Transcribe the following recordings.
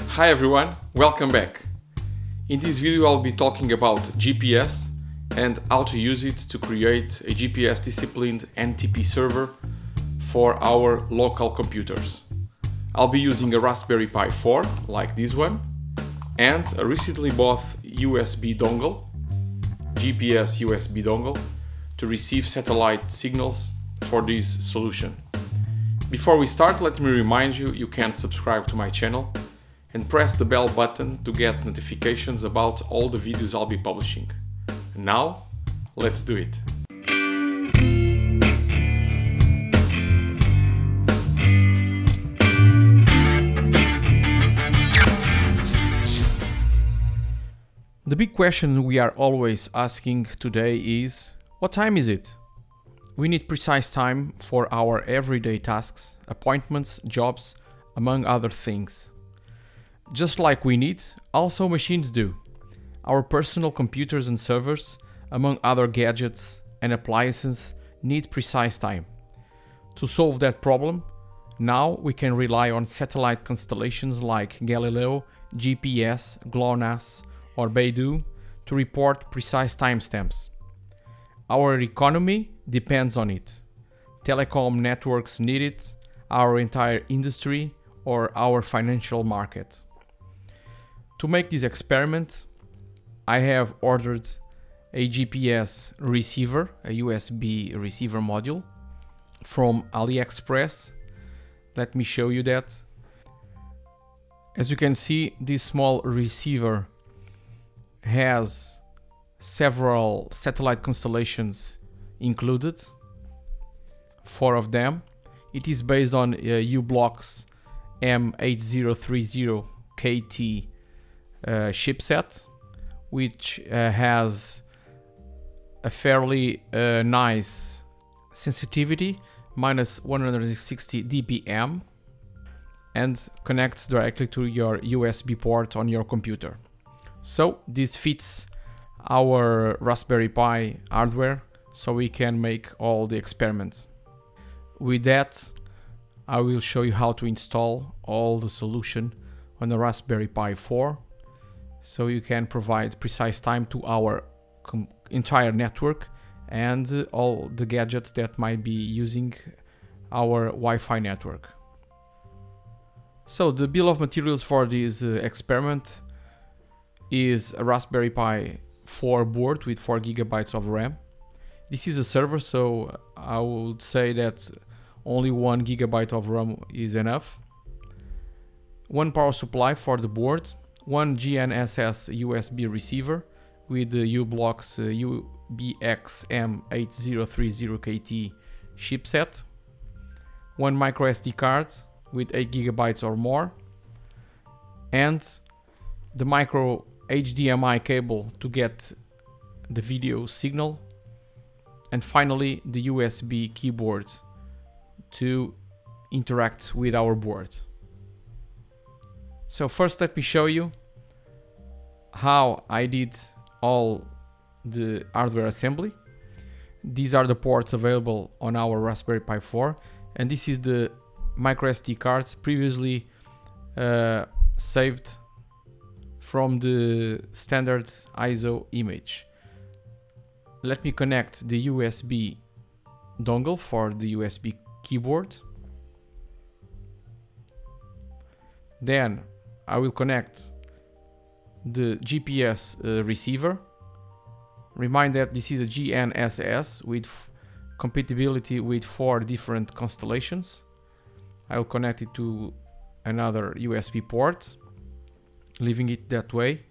Hi everyone, welcome back. In this video I'll be talking about GPS and how to use it to create a GPS disciplined NTP server for our local computers. I'll be using a Raspberry Pi 4 like this one and a recently bought USB dongle, GPS USB dongle, to receive satellite signals for this solution. Before we start, let me remind you you can subscribe to my channel and press the bell button to get notifications about all the videos I'll be publishing. Now, let's do it. The big question we are always asking today is what time is it? We need precise time for our everyday tasks, appointments, jobs, among other things. Just like we need, also machines do. Our personal computers and servers, among other gadgets and appliances, need precise time. To solve that problem, now we can rely on satellite constellations like Galileo, GPS, GLONASS, or Beidou to report precise timestamps. Our economy depends on it. Telecom networks need it, our entire industry, or our financial market. To make this experiment, I have ordered a GPS receiver, a USB receiver module from AliExpress. Let me show you that. As you can see, this small receiver has several satellite constellations included, four of them. It is based on uh, u-blox M8030KT uh, chipset, which uh, has a fairly uh, nice sensitivity, minus 160 dBm, and connects directly to your USB port on your computer. So this fits our Raspberry Pi hardware so we can make all the experiments. With that, I will show you how to install all the solution on the Raspberry Pi 4 so you can provide precise time to our entire network and uh, all the gadgets that might be using our Wi-Fi network. So the bill of materials for this uh, experiment is a Raspberry Pi 4 board with 4 gigabytes of RAM. This is a server, so I would say that only 1 gigabyte of RAM is enough. One power supply for the board, one GNSS USB receiver with the u-blox uh, UBX-M8030KT chipset, one micro SD card with 8 gigabytes or more, and the micro HDMI cable to get the video signal and finally the USB keyboard to interact with our board. So first let me show you how I did all the hardware assembly. These are the ports available on our Raspberry Pi 4 and this is the micro SD cards previously uh, saved from the standard ISO image. Let me connect the USB dongle for the USB keyboard. Then I will connect the GPS uh, receiver. Remind that this is a GNSS with compatibility with four different constellations. I will connect it to another USB port leaving it that way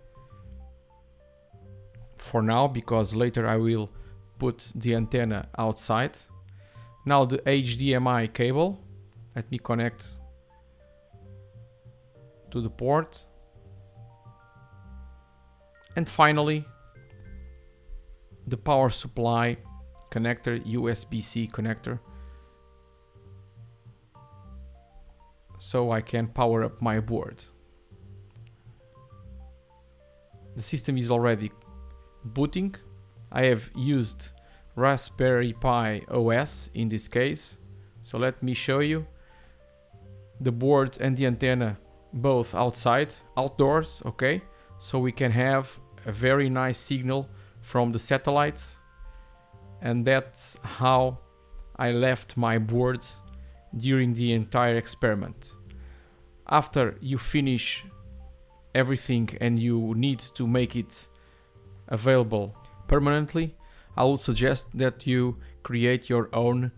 for now because later I will put the antenna outside. Now the HDMI cable, let me connect to the port. And finally, the power supply connector, USB-C connector. So I can power up my board. the system is already booting. I have used Raspberry Pi OS in this case. So let me show you. The board and the antenna both outside, outdoors, okay? So we can have a very nice signal from the satellites. And that's how I left my board during the entire experiment. After you finish everything and you need to make it available permanently, I would suggest that you create your own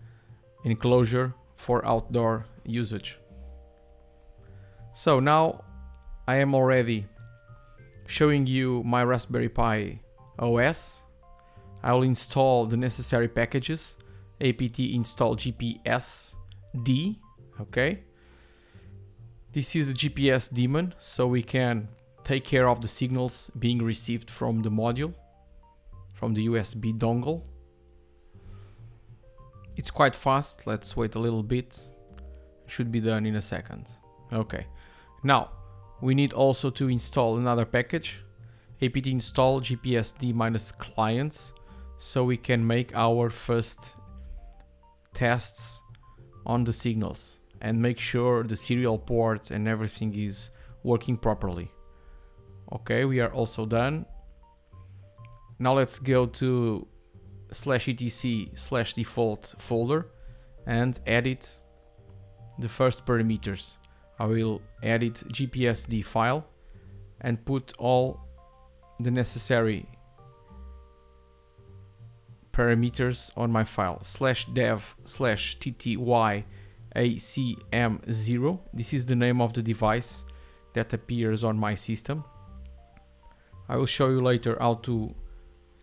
enclosure for outdoor usage. So now I am already showing you my Raspberry Pi OS. I will install the necessary packages apt install gpsd, okay this is the GPS daemon, so we can take care of the signals being received from the module, from the USB dongle. It's quite fast, let's wait a little bit. Should be done in a second. Okay, now we need also to install another package, apt install gpsd-clients, so we can make our first tests on the signals and make sure the serial port and everything is working properly. Okay, we are also done. Now let's go to slash etc slash default folder and edit the first parameters. I will edit gpsd file and put all the necessary parameters on my file slash dev slash tty ACM0. This is the name of the device that appears on my system. I will show you later how to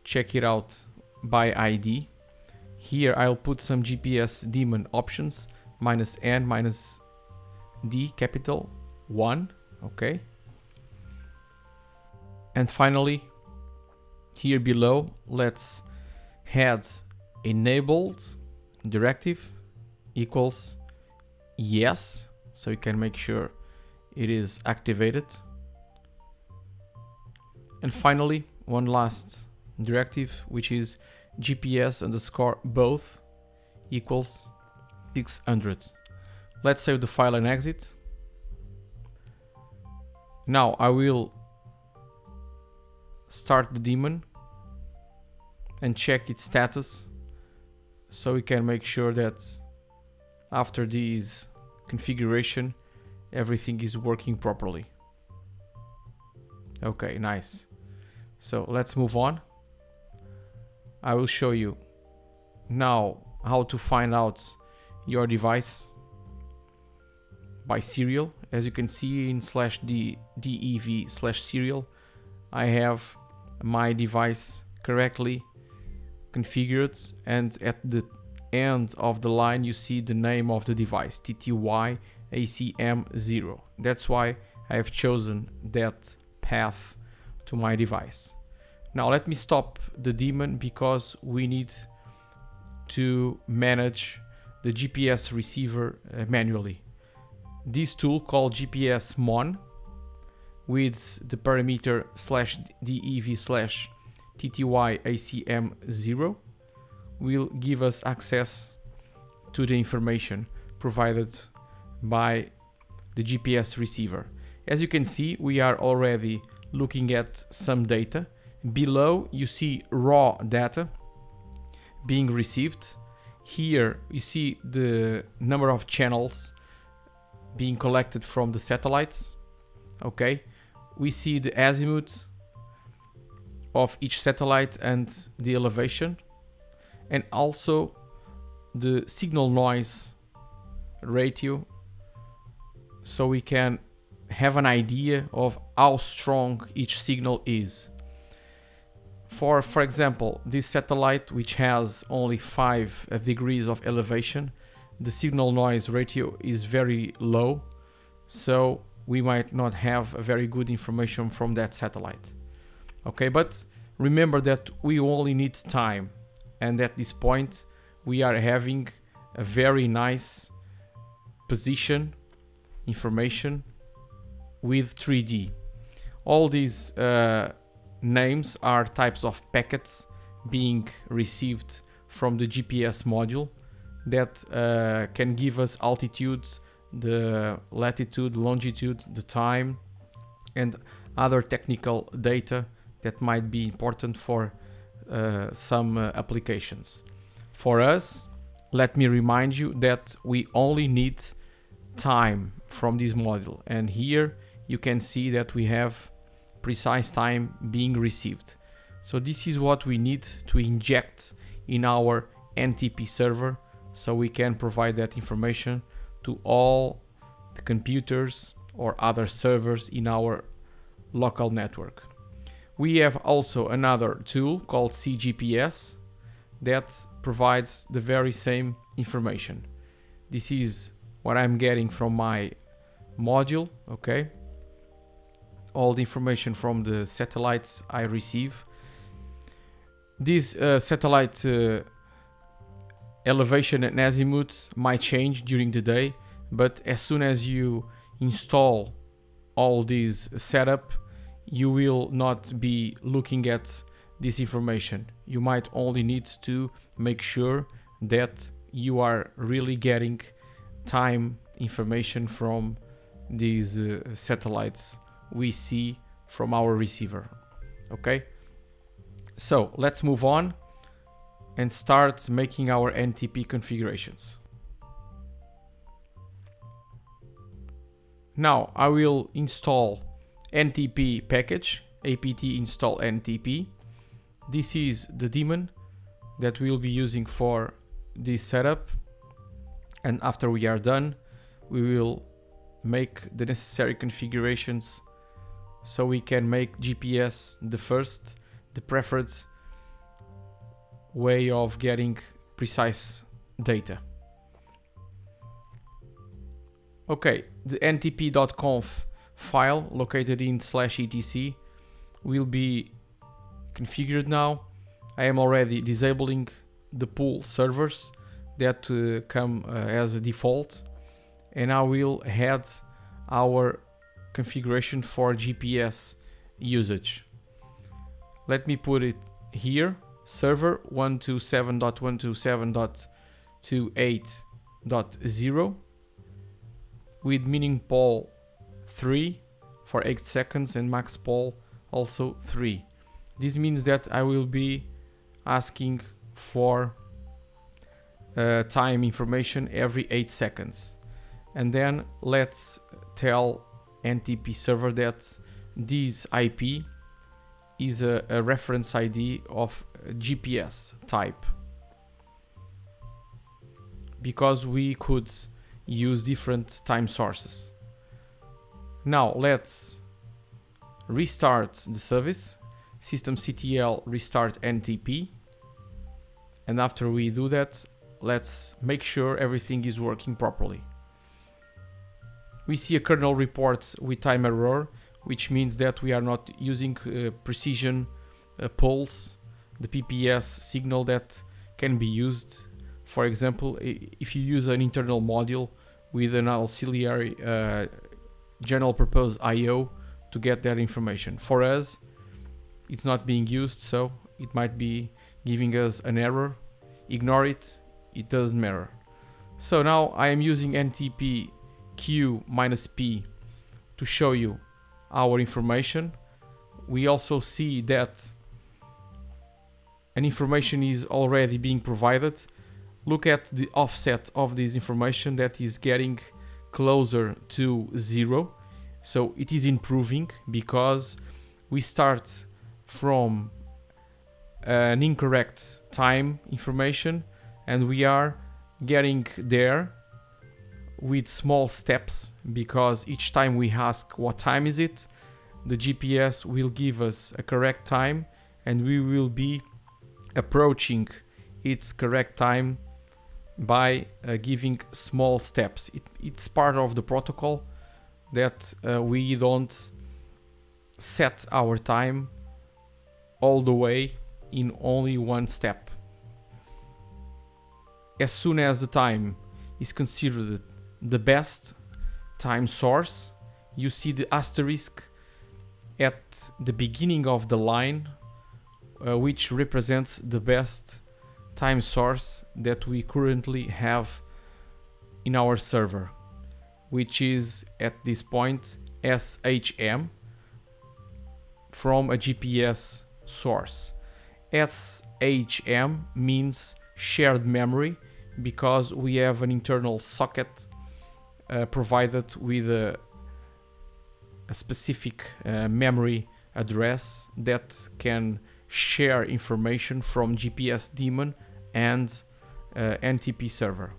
check it out by ID. Here I'll put some GPS daemon options, minus N, minus D, capital 1, okay. And finally, here below, let's add enabled directive equals yes. So you can make sure it is activated. And finally one last directive which is gps underscore baud equals 600 let's save the file and exit. Now I will start the daemon and check its status so we can make sure that after this configuration everything is working properly. Okay nice. So let's move on. I will show you now how to find out your device by serial as you can see in slash d dev slash serial I have my device correctly configured and at the end of the line you see the name of the device TTY ACM0 that's why I have chosen that path to my device. Now let me stop the daemon because we need to manage the GPS receiver uh, manually this tool called GPS mon with the parameter slash dev slash tty acm0 will give us access to the information provided by the GPS receiver. As you can see, we are already looking at some data. Below, you see raw data being received. Here, you see the number of channels being collected from the satellites. Okay, we see the azimuth of each satellite and the elevation and also the signal noise ratio so we can have an idea of how strong each signal is. For, for example, this satellite which has only 5 degrees of elevation, the signal noise ratio is very low, so we might not have a very good information from that satellite. Okay, but remember that we only need time and at this point we are having a very nice position information with 3D. All these uh, names are types of packets being received from the GPS module that uh, can give us altitudes the latitude, longitude, the time, and other technical data that might be important for uh, some uh, applications. For us, let me remind you that we only need time from this module and here you can see that we have precise time being received. So this is what we need to inject in our NTP server so we can provide that information to all the computers or other servers in our local network. We have also another tool called CGPS that provides the very same information. This is what I'm getting from my module, okay? All the information from the satellites I receive. This uh, satellite uh, elevation and azimuth might change during the day, but as soon as you install all these setup, you will not be looking at this information. You might only need to make sure that you are really getting time information from these uh, satellites we see from our receiver. Okay, so let's move on and start making our NTP configurations. Now I will install NTP package apt install NTP. This is the daemon that we'll be using for this setup and after we are done we will make the necessary configurations so we can make GPS the first, the preferred way of getting precise data. Okay, the ntp.conf file located in slash etc will be configured now. I am already disabling the pool servers that uh, come uh, as a default and I will add our configuration for GPS usage. Let me put it here server 127.127.28.0 with minpoll 3 for 8 seconds and maxpoll also 3. This means that I will be asking for uh, time information every 8 seconds. And then let's tell NTP server that this IP is a, a reference ID of GPS type. Because we could use different time sources. Now let's restart the service, systemctl restart NTP. And after we do that, let's make sure everything is working properly. We see a kernel report with time error, which means that we are not using uh, precision uh, pulse, the PPS signal that can be used. For example, if you use an internal module with an auxiliary uh, general purpose IO to get that information. For us, it's not being used, so it might be giving us an error. Ignore it, it doesn't matter. So now I am using NTP Q minus P to show you our information. We also see that an information is already being provided. Look at the offset of this information that is getting closer to zero. So it is improving because we start from an incorrect time information and we are getting there with small steps because each time we ask what time is it the GPS will give us a correct time and we will be approaching its correct time by uh, giving small steps. It, it's part of the protocol that uh, we don't set our time all the way in only one step. As soon as the time is considered the best time source, you see the asterisk at the beginning of the line, uh, which represents the best time source that we currently have in our server. which is at this point SHM from a GPS source. SHM means shared memory because we have an internal socket provided with a, a specific uh, memory address that can share information from GPS daemon and uh, NTP server.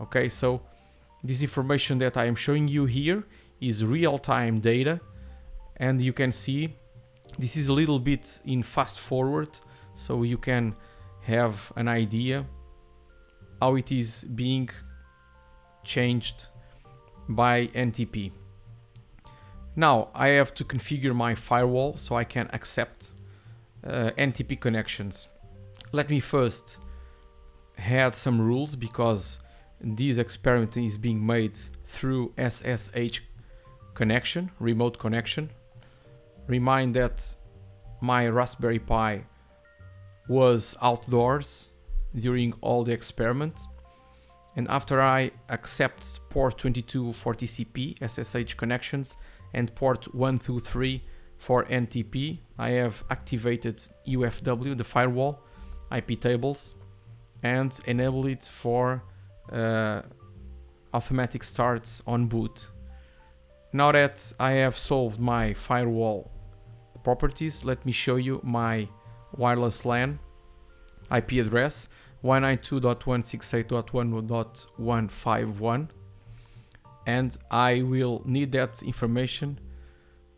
Okay, so this information that I am showing you here is real-time data and you can see this is a little bit in fast forward so you can have an idea how it is being changed by NTP. Now I have to configure my firewall so I can accept uh, NTP connections. Let me first add some rules because this experiment is being made through SSH connection, remote connection. Remind that my Raspberry Pi was outdoors during all the experiment and after I accept port 22 for TCP SSH connections and port 123 for NTP I have activated UFW the firewall IP tables and enable it for uh, automatic starts on boot. Now that I have solved my firewall properties let me show you my wireless LAN IP address 192.168.1.151 and I will need that information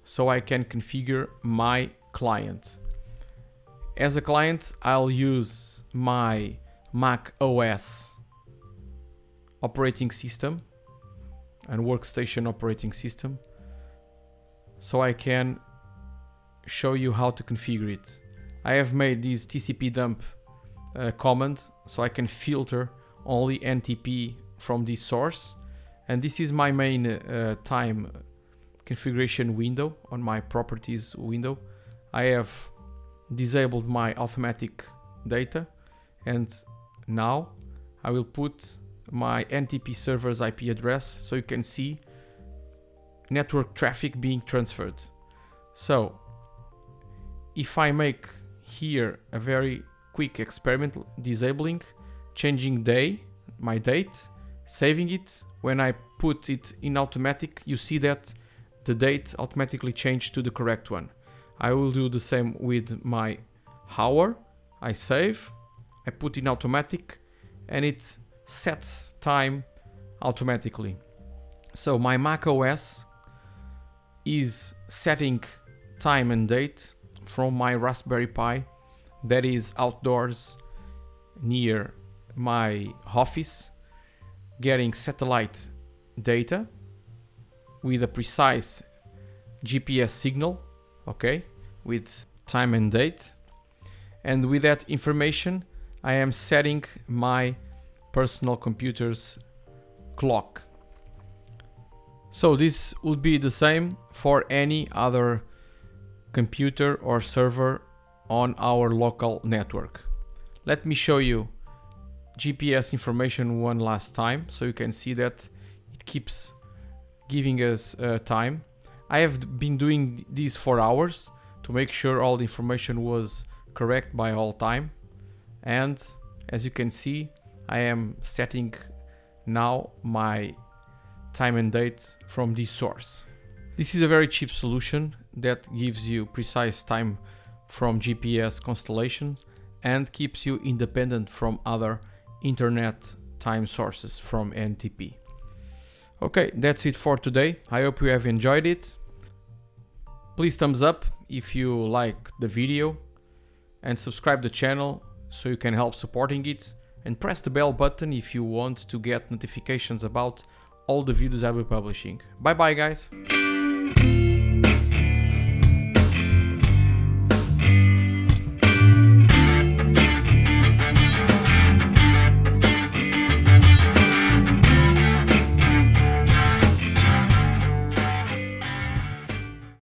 so I can configure my client. As a client I'll use my Mac OS operating system and workstation operating system so I can show you how to configure it. I have made this TCP dump uh, command so I can filter only NTP from this source and this is my main uh, time configuration window on my properties window. I have disabled my automatic data and now I will put my NTP server's IP address so you can see network traffic being transferred. So if I make here a very quick experiment disabling, changing day, my date, saving it, when I put it in automatic you see that the date automatically changed to the correct one. I will do the same with my hour, I save, I put in automatic and it sets time automatically. So my Mac OS is setting time and date from my Raspberry Pi that is outdoors near my office getting satellite data with a precise GPS signal, okay, with time and date. And with that information, I am setting my personal computer's clock. So this would be the same for any other computer or server on our local network. Let me show you GPS information one last time so you can see that it keeps giving us uh, time. I have been doing this for hours to make sure all the information was correct by all time and as you can see I am setting now my time and date from this source. This is a very cheap solution that gives you precise time from GPS constellations and keeps you independent from other internet time sources from NTP. Okay, that's it for today. I hope you have enjoyed it. Please thumbs up if you like the video and subscribe the channel so you can help supporting it and press the bell button if you want to get notifications about all the videos I will be publishing. Bye bye guys!